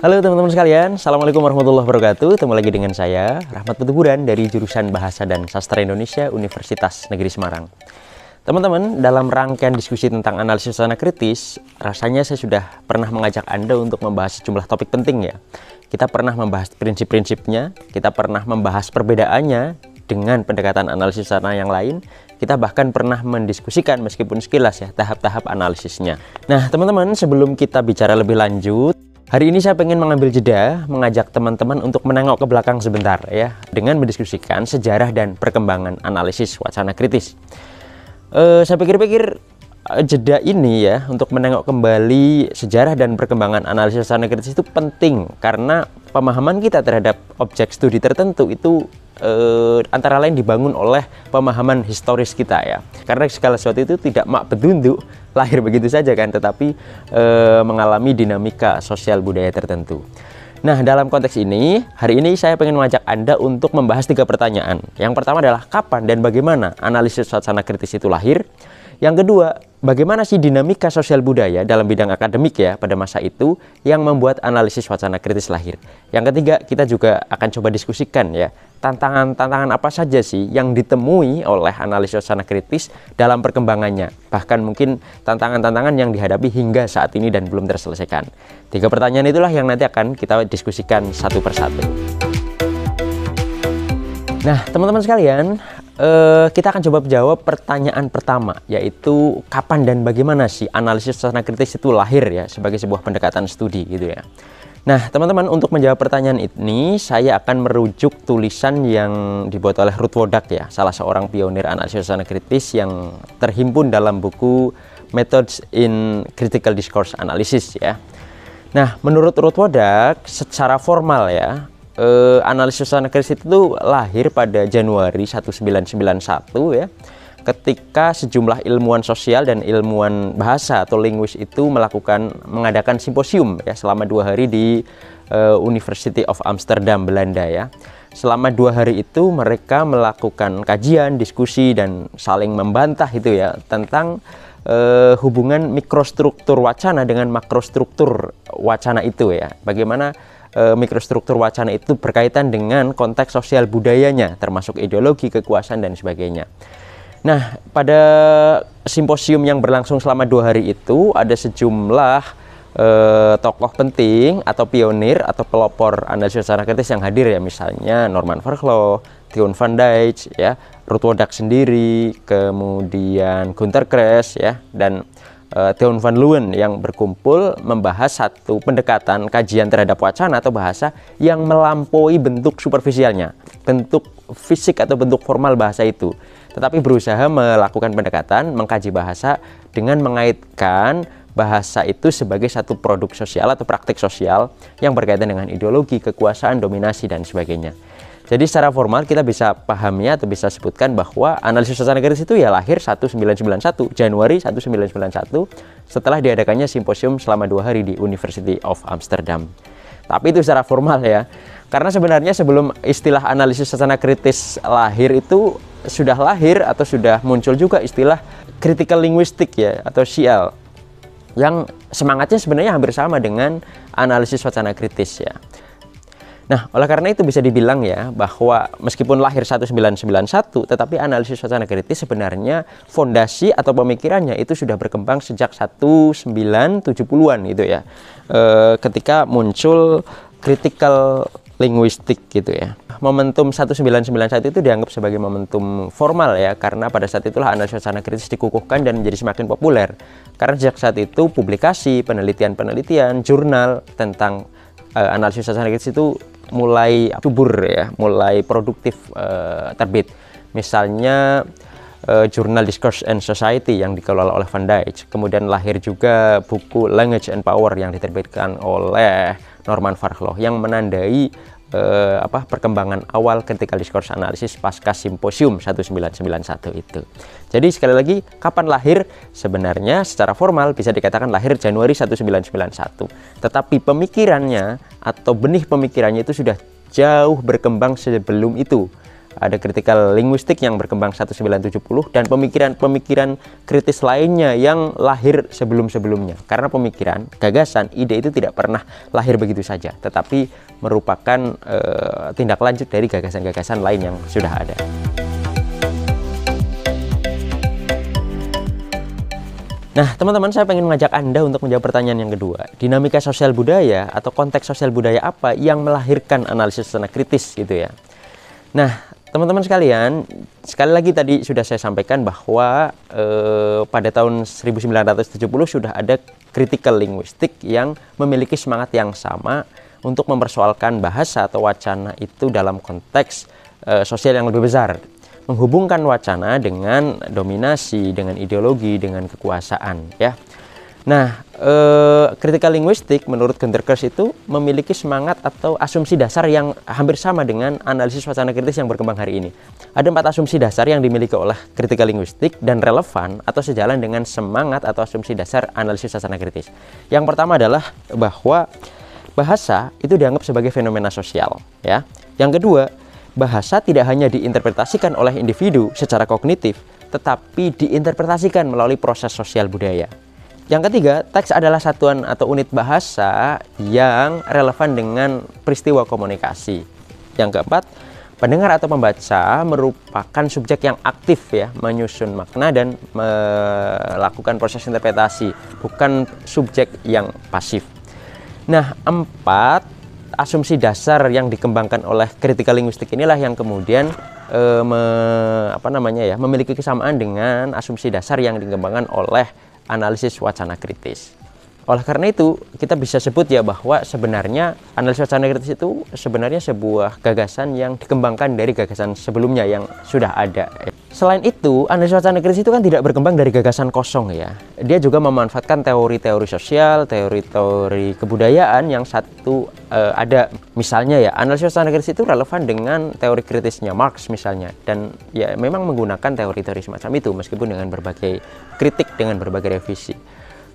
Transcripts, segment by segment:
Halo teman-teman sekalian, Assalamualaikum warahmatullahi wabarakatuh. Ketemu lagi dengan saya, Rahmat Petuburan dari Jurusan Bahasa dan Sastra Indonesia Universitas Negeri Semarang. Teman-teman, dalam rangkaian diskusi tentang analisis suasana kritis Rasanya saya sudah pernah mengajak Anda untuk membahas sejumlah topik penting ya. Kita pernah membahas prinsip-prinsipnya Kita pernah membahas perbedaannya dengan pendekatan analisis suasana yang lain kita bahkan pernah mendiskusikan meskipun sekilas ya tahap-tahap analisisnya. Nah, teman-teman, sebelum kita bicara lebih lanjut, Hari ini saya ingin mengambil jeda, mengajak teman-teman untuk menengok ke belakang sebentar ya, dengan mendiskusikan sejarah dan perkembangan analisis wacana kritis. Uh, saya pikir-pikir uh, jeda ini ya untuk menengok kembali sejarah dan perkembangan analisis wacana kritis itu penting karena pemahaman kita terhadap objek studi tertentu itu eh, antara lain dibangun oleh pemahaman historis kita ya. Karena segala sesuatu itu tidak mak bedunduk lahir begitu saja kan, tetapi eh, mengalami dinamika sosial budaya tertentu. Nah, dalam konteks ini, hari ini saya ingin mengajak Anda untuk membahas tiga pertanyaan. Yang pertama adalah kapan dan bagaimana analisis suasana kritis itu lahir? Yang kedua, bagaimana sih dinamika sosial budaya dalam bidang akademik ya pada masa itu yang membuat analisis wacana kritis lahir. Yang ketiga, kita juga akan coba diskusikan ya tantangan-tantangan apa saja sih yang ditemui oleh analisis wacana kritis dalam perkembangannya. Bahkan mungkin tantangan-tantangan yang dihadapi hingga saat ini dan belum terselesaikan. Tiga pertanyaan itulah yang nanti akan kita diskusikan satu persatu. Nah, teman-teman sekalian, uh, kita akan coba jawab pertanyaan pertama yaitu kapan dan bagaimana sih analisis suasana kritis itu lahir ya sebagai sebuah pendekatan studi gitu ya. Nah, teman-teman untuk menjawab pertanyaan ini saya akan merujuk tulisan yang dibuat oleh Ruth Wodak ya, salah seorang pionir analisis suasana kritis yang terhimpun dalam buku Methods in Critical Discourse Analysis ya. Nah, menurut Ruth Wodak secara formal ya, eh, analisis suasana krisis itu lahir pada Januari 1991 ya ketika sejumlah ilmuwan sosial dan ilmuwan bahasa atau linguis itu melakukan mengadakan simposium ya selama dua hari di uh, University of Amsterdam Belanda ya. Selama dua hari itu mereka melakukan kajian diskusi dan saling membantah itu ya tentang uh, hubungan mikrostruktur wacana dengan makrostruktur wacana itu ya. Bagaimana e, mikrostruktur wacana itu berkaitan dengan konteks sosial budayanya, termasuk ideologi, kekuasaan, dan sebagainya. Nah, pada simposium yang berlangsung selama dua hari itu, ada sejumlah e, tokoh penting atau pionir atau pelopor analisis secara kritis yang hadir ya, misalnya Norman Verklo, Theon van Dijk, ya, Ruth Wodak sendiri, kemudian Gunter Kress, ya, dan uh, Theon van Leeuwen yang berkumpul membahas satu pendekatan kajian terhadap wacana atau bahasa yang melampaui bentuk superficialnya, bentuk fisik atau bentuk formal bahasa itu, tetapi berusaha melakukan pendekatan mengkaji bahasa dengan mengaitkan bahasa itu sebagai satu produk sosial atau praktik sosial yang berkaitan dengan ideologi, kekuasaan, dominasi dan sebagainya. Jadi secara formal kita bisa pahami atau bisa sebutkan bahwa analisis suasana kritis itu ya lahir 1991 Januari 1991 setelah diadakannya simposium selama dua hari di University of Amsterdam. Tapi itu secara formal ya. Karena sebenarnya sebelum istilah analisis suasana kritis lahir itu sudah lahir atau sudah muncul juga istilah critical linguistic ya atau CL yang semangatnya sebenarnya hampir sama dengan analisis wacana kritis ya. Nah, oleh karena itu bisa dibilang ya bahwa meskipun lahir 1991 tetapi analisis suasana kritis sebenarnya fondasi atau pemikirannya itu sudah berkembang sejak 1970-an gitu ya. E, ketika muncul critical linguistik gitu ya. Momentum 1991 itu dianggap sebagai momentum formal ya karena pada saat itulah analisis suasana kritis dikukuhkan dan menjadi semakin populer. Karena sejak saat itu publikasi, penelitian-penelitian, jurnal tentang uh, analisis suasana kritis itu mulai subur ya, mulai produktif uh, terbit. Misalnya uh, jurnal Discourse and Society yang dikelola oleh Van Dijk. Kemudian lahir juga buku Language and Power yang diterbitkan oleh Norman Farlow yang menandai uh, apa perkembangan awal critical discourse analysis pasca simposium 1991 itu. Jadi sekali lagi kapan lahir? Sebenarnya secara formal bisa dikatakan lahir Januari 1991. Tetapi pemikirannya atau benih pemikirannya itu sudah jauh berkembang sebelum itu. Ada critical linguistik yang berkembang 1970 dan pemikiran-pemikiran kritis lainnya yang lahir sebelum-sebelumnya. Karena pemikiran, gagasan, ide itu tidak pernah lahir begitu saja, tetapi merupakan uh, tindak lanjut dari gagasan-gagasan lain yang sudah ada. Nah, teman-teman, saya ingin mengajak Anda untuk menjawab pertanyaan yang kedua. Dinamika sosial budaya atau konteks sosial budaya apa yang melahirkan analisis secara kritis gitu ya. Nah, teman-teman sekalian, sekali lagi tadi sudah saya sampaikan bahwa eh, pada tahun 1970 sudah ada critical linguistik yang memiliki semangat yang sama untuk mempersoalkan bahasa atau wacana itu dalam konteks eh, sosial yang lebih besar menghubungkan wacana dengan dominasi, dengan ideologi, dengan kekuasaan ya. Nah, eh, critical linguistik menurut Gunter Kers itu memiliki semangat atau asumsi dasar yang hampir sama dengan analisis wacana kritis yang berkembang hari ini. Ada empat asumsi dasar yang dimiliki oleh critical linguistik dan relevan atau sejalan dengan semangat atau asumsi dasar analisis wacana kritis. Yang pertama adalah bahwa bahasa itu dianggap sebagai fenomena sosial, ya. Yang kedua, bahasa tidak hanya diinterpretasikan oleh individu secara kognitif, tetapi diinterpretasikan melalui proses sosial budaya. Yang ketiga, teks adalah satuan atau unit bahasa yang relevan dengan peristiwa komunikasi. Yang keempat, pendengar atau pembaca merupakan subjek yang aktif ya, menyusun makna dan melakukan proses interpretasi, bukan subjek yang pasif. Nah, empat, asumsi dasar yang dikembangkan oleh critical linguistik inilah yang kemudian e, me, apa namanya ya memiliki kesamaan dengan asumsi dasar yang dikembangkan oleh analisis wacana kritis. Oleh karena itu, kita bisa sebut ya bahwa sebenarnya analisis wacana kritis itu sebenarnya sebuah gagasan yang dikembangkan dari gagasan sebelumnya yang sudah ada. Selain itu, analisis wacana kritis itu kan tidak berkembang dari gagasan kosong ya. Dia juga memanfaatkan teori-teori sosial, teori-teori kebudayaan yang satu uh, ada. Misalnya ya, analisis wacana kritis itu relevan dengan teori kritisnya Marx misalnya. Dan ya memang menggunakan teori-teori semacam itu meskipun dengan berbagai kritik, dengan berbagai revisi.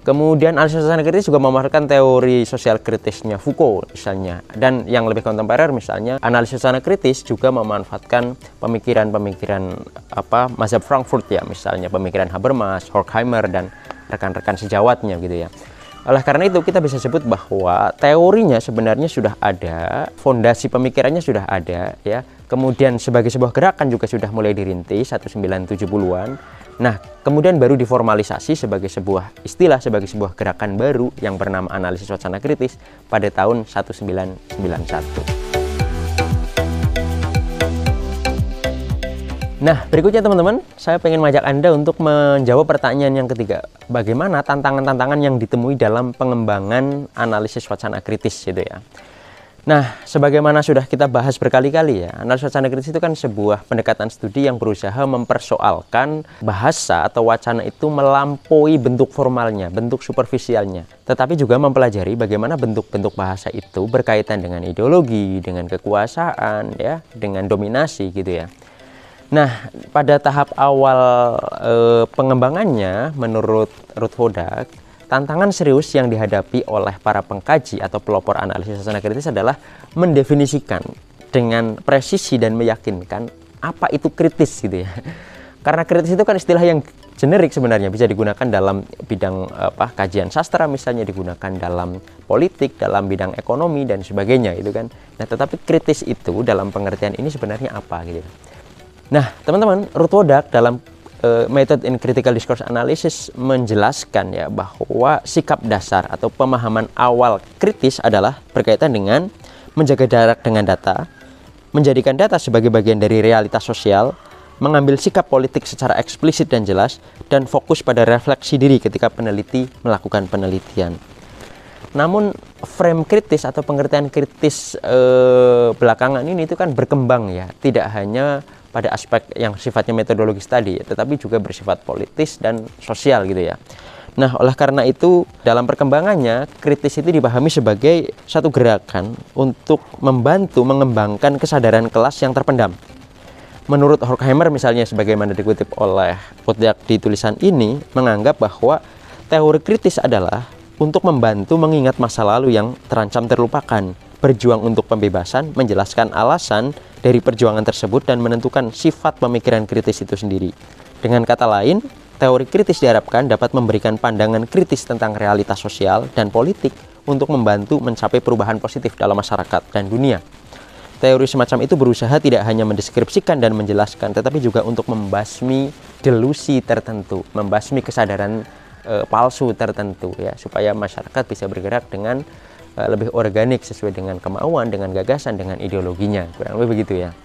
Kemudian analisis sosial kritis juga memanfaatkan teori sosial kritisnya Foucault misalnya. Dan yang lebih kontemporer misalnya analisis sosial kritis juga memanfaatkan pemikiran-pemikiran apa mazhab Frankfurt ya misalnya pemikiran Habermas, Horkheimer dan rekan-rekan sejawatnya gitu ya. Oleh karena itu kita bisa sebut bahwa teorinya sebenarnya sudah ada, fondasi pemikirannya sudah ada ya. Kemudian sebagai sebuah gerakan juga sudah mulai dirintis 1970-an Nah, kemudian baru diformalisasi sebagai sebuah istilah, sebagai sebuah gerakan baru yang bernama analisis wacana kritis pada tahun 1991. Nah, berikutnya teman-teman, saya ingin mengajak Anda untuk menjawab pertanyaan yang ketiga. Bagaimana tantangan-tantangan yang ditemui dalam pengembangan analisis wacana kritis gitu ya. Nah, sebagaimana sudah kita bahas berkali-kali ya, analisis wacana kritis itu kan sebuah pendekatan studi yang berusaha mempersoalkan bahasa atau wacana itu melampaui bentuk formalnya, bentuk superficialnya, tetapi juga mempelajari bagaimana bentuk-bentuk bahasa itu berkaitan dengan ideologi, dengan kekuasaan, ya, dengan dominasi gitu ya. Nah, pada tahap awal e, pengembangannya, menurut Ruth Hodak, Tantangan serius yang dihadapi oleh para pengkaji atau pelopor analisis sasana kritis adalah mendefinisikan dengan presisi dan meyakinkan apa itu kritis gitu ya. Karena kritis itu kan istilah yang generik sebenarnya bisa digunakan dalam bidang apa kajian sastra misalnya digunakan dalam politik, dalam bidang ekonomi dan sebagainya itu kan. Nah, tetapi kritis itu dalam pengertian ini sebenarnya apa gitu. Nah, teman-teman, Ruth Wodak dalam uh, method in critical discourse analysis menjelaskan ya bahwa sikap dasar atau pemahaman awal kritis adalah berkaitan dengan menjaga jarak dengan data, menjadikan data sebagai bagian dari realitas sosial, mengambil sikap politik secara eksplisit dan jelas, dan fokus pada refleksi diri ketika peneliti melakukan penelitian. Namun frame kritis atau pengertian kritis eh, belakangan ini itu kan berkembang ya, tidak hanya pada aspek yang sifatnya metodologis tadi, tetapi juga bersifat politis dan sosial gitu ya. Nah, oleh karena itu dalam perkembangannya kritis itu dipahami sebagai satu gerakan untuk membantu mengembangkan kesadaran kelas yang terpendam. Menurut Horkheimer misalnya sebagaimana dikutip oleh Podyak di tulisan ini menganggap bahwa teori kritis adalah untuk membantu mengingat masa lalu yang terancam terlupakan berjuang untuk pembebasan, menjelaskan alasan dari perjuangan tersebut dan menentukan sifat pemikiran kritis itu sendiri. Dengan kata lain, teori kritis diharapkan dapat memberikan pandangan kritis tentang realitas sosial dan politik untuk membantu mencapai perubahan positif dalam masyarakat dan dunia. Teori semacam itu berusaha tidak hanya mendeskripsikan dan menjelaskan, tetapi juga untuk membasmi delusi tertentu, membasmi kesadaran e, palsu tertentu ya, supaya masyarakat bisa bergerak dengan e, lebih organik sesuai dengan kemauan, dengan gagasan, dengan ideologinya. Kurang lebih begitu ya.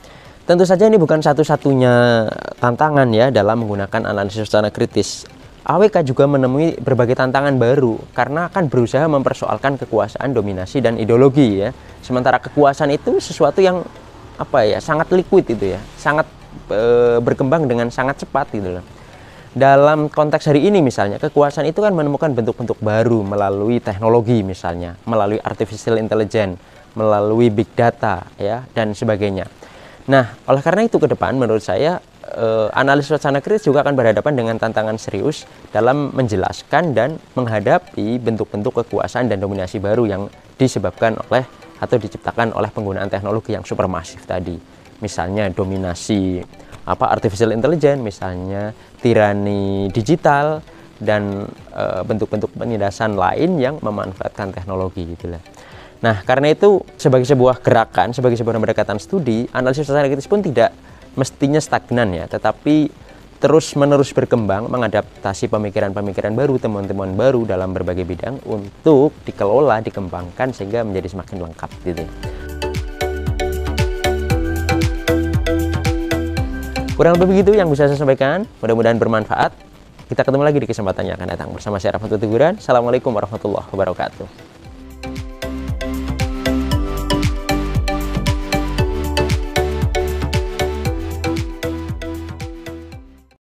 Tentu saja ini bukan satu-satunya tantangan ya dalam menggunakan analisis secara kritis. AWK juga menemui berbagai tantangan baru karena akan berusaha mempersoalkan kekuasaan, dominasi dan ideologi ya. Sementara kekuasaan itu sesuatu yang apa ya, sangat liquid itu ya, sangat e, berkembang dengan sangat cepat gitu loh. Dalam konteks hari ini misalnya, kekuasaan itu kan menemukan bentuk-bentuk baru melalui teknologi misalnya, melalui artificial intelligence, melalui big data ya dan sebagainya. Nah, oleh karena itu ke depan menurut saya eh, analis wacana kritis juga akan berhadapan dengan tantangan serius dalam menjelaskan dan menghadapi bentuk-bentuk kekuasaan dan dominasi baru yang disebabkan oleh atau diciptakan oleh penggunaan teknologi yang supermasif tadi. Misalnya dominasi apa artificial intelligence, misalnya tirani digital dan eh, bentuk-bentuk penindasan lain yang memanfaatkan teknologi gitulah. Nah, karena itu sebagai sebuah gerakan, sebagai sebuah pendekatan studi, analisis secara kritis pun tidak mestinya stagnan ya, tetapi terus-menerus berkembang, mengadaptasi pemikiran-pemikiran baru, temuan-temuan baru dalam berbagai bidang untuk dikelola, dikembangkan sehingga menjadi semakin lengkap gitu. Kurang lebih begitu yang bisa saya sampaikan. Mudah-mudahan bermanfaat. Kita ketemu lagi di kesempatan yang akan datang bersama saya Rafatul Teguran. Assalamualaikum warahmatullahi wabarakatuh.